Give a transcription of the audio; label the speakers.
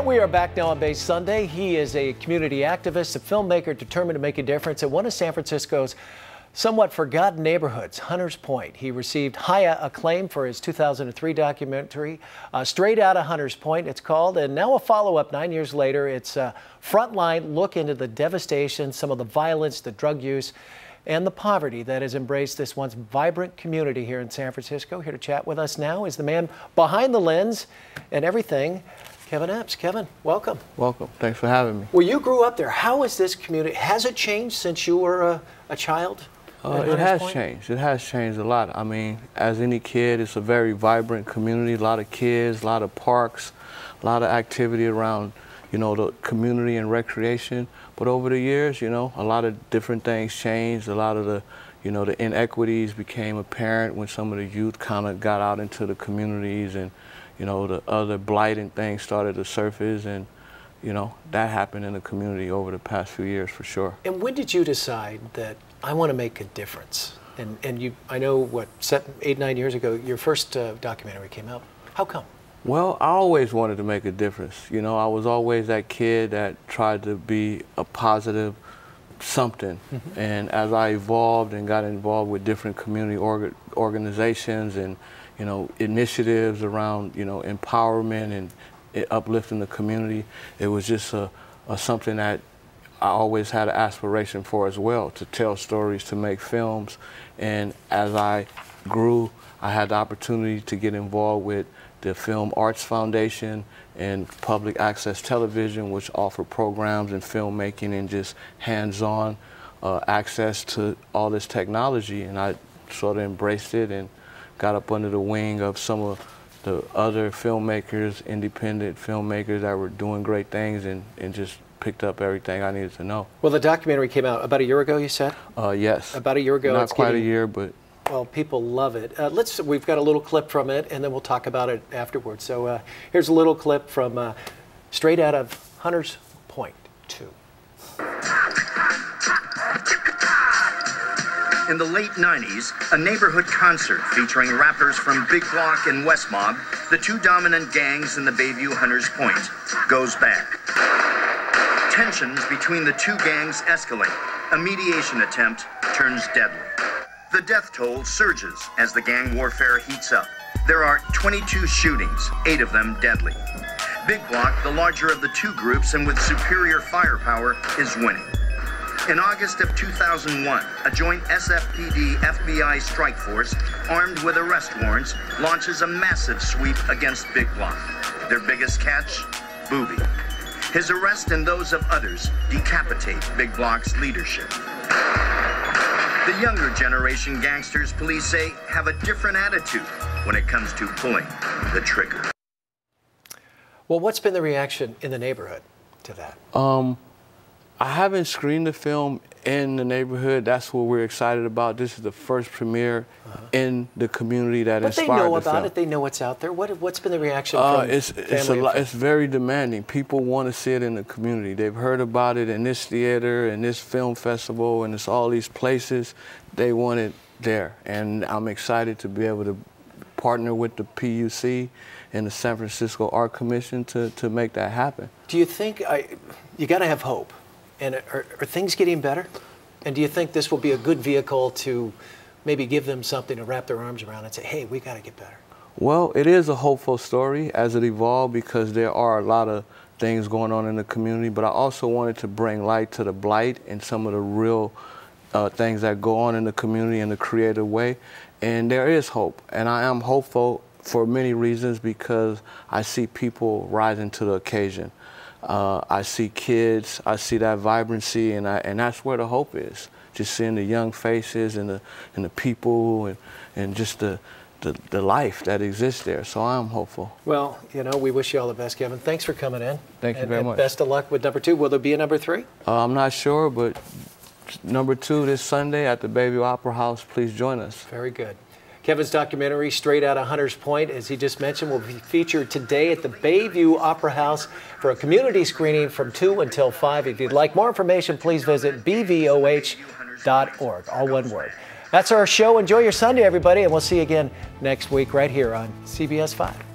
Speaker 1: And we are back now on Bay Sunday. He is a community activist, a filmmaker determined to make a difference at one of San Francisco's somewhat forgotten neighborhoods, Hunters Point. He received high acclaim for his 2003 documentary, uh, Straight of Hunters Point, it's called, and now a follow-up nine years later. It's a frontline look into the devastation, some of the violence, the drug use, and the poverty that has embraced this once vibrant community here in San Francisco. Here to chat with us now is the man behind the lens and everything, Kevin Epps. Kevin, welcome.
Speaker 2: Welcome. Thanks for having me.
Speaker 1: Well, you grew up there. How is this community? Has it changed since you were a, a child?
Speaker 2: Uh, it has Point? changed. It has changed a lot. I mean, as any kid, it's a very vibrant community. A lot of kids, a lot of parks, a lot of activity around, you know, the community and recreation. But over the years, you know, a lot of different things changed. A lot of the, you know, the inequities became apparent when some of the youth kind of got out into the communities and you know, the other blighting things started to surface and, you know, that happened in the community over the past few years for sure.
Speaker 1: And when did you decide that I want to make a difference? And, and you, I know what, seven, eight, nine years ago, your first uh, documentary came out. How come?
Speaker 2: Well, I always wanted to make a difference. You know, I was always that kid that tried to be a positive something. Mm -hmm. And as I evolved and got involved with different community org organizations and you know, initiatives around, you know, empowerment and uplifting the community. It was just a, a, something that I always had an aspiration for as well, to tell stories, to make films. And as I grew, I had the opportunity to get involved with the Film Arts Foundation and public access television, which offer programs in filmmaking and just hands-on uh, access to all this technology. And I sort of embraced it and got up under the wing of some of the other filmmakers, independent filmmakers that were doing great things and, and just picked up everything I needed to know.
Speaker 1: Well, the documentary came out about a year ago, you said?
Speaker 2: Uh, yes.
Speaker 1: About a year ago.
Speaker 2: Not quite getting, a year, but.
Speaker 1: Well, people love it. Uh, let's. We've got a little clip from it, and then we'll talk about it afterwards. So uh, here's a little clip from uh, straight out of Hunters Point 2.
Speaker 3: in the late 90s, a neighborhood concert featuring rappers from Big Block and West Mob, the two dominant gangs in the Bayview Hunters Point, goes bad. Tensions between the two gangs escalate. A mediation attempt turns deadly. The death toll surges as the gang warfare heats up. There are 22 shootings, eight of them deadly. Big Block, the larger of the two groups and with superior firepower, is winning. In August of 2001, a joint SFPD FBI strike force, armed with arrest warrants, launches a massive sweep against Big Block. Their biggest catch? Booby. His arrest and those of others decapitate Big Block's leadership. The younger generation gangsters, police say, have a different attitude when it comes to pulling the trigger.
Speaker 1: Well, what's been the reaction in the neighborhood to that?
Speaker 2: Um, I haven't screened the film in the neighborhood. That's what we're excited about. This is the first premiere uh -huh. in the community that
Speaker 1: but
Speaker 2: inspired
Speaker 1: they know
Speaker 2: the
Speaker 1: about
Speaker 2: film.
Speaker 1: it. They know what's out there. What what's been the reaction
Speaker 2: uh,
Speaker 1: from
Speaker 2: it's it's a lot, it's very demanding. People want to see it in the community. They've heard about it in this theater and this film festival and it's all these places. They want it there, and I'm excited to be able to partner with the PUC and the San Francisco Art Commission to to make that happen.
Speaker 1: Do you think I? You got to have hope and are, are things getting better? And do you think this will be a good vehicle to maybe give them something to wrap their arms around and say, hey, we got to get better?
Speaker 2: Well, it is a hopeful story as it evolved because there are a lot of things going on in the community, but I also wanted to bring light to the blight and some of the real uh, things that go on in the community in a creative way. And there is hope, and I am hopeful for many reasons because I see people rising to the occasion. Uh, I see kids, I see that vibrancy, and, I, and that's where the hope is. Just seeing the young faces and the, and the people and, and just the, the, the life that exists there. So I'm hopeful.
Speaker 1: Well, you know, we wish you all the best, Kevin. Thanks for coming in.
Speaker 2: Thank you
Speaker 1: and,
Speaker 2: very
Speaker 1: and
Speaker 2: much.
Speaker 1: Best of luck with number two. Will there be a number three?
Speaker 2: Uh, I'm not sure, but number two this Sunday at the Bayview Opera House. Please join us.
Speaker 1: Very good. Kevin's documentary, Straight Out of Hunters Point, as he just mentioned, will be featured today at the Bayview Opera House for a community screening from 2 until 5. If you'd like more information, please visit bvoh.org, all one word. That's our show. Enjoy your Sunday, everybody, and we'll see you again next week right here on CBS 5.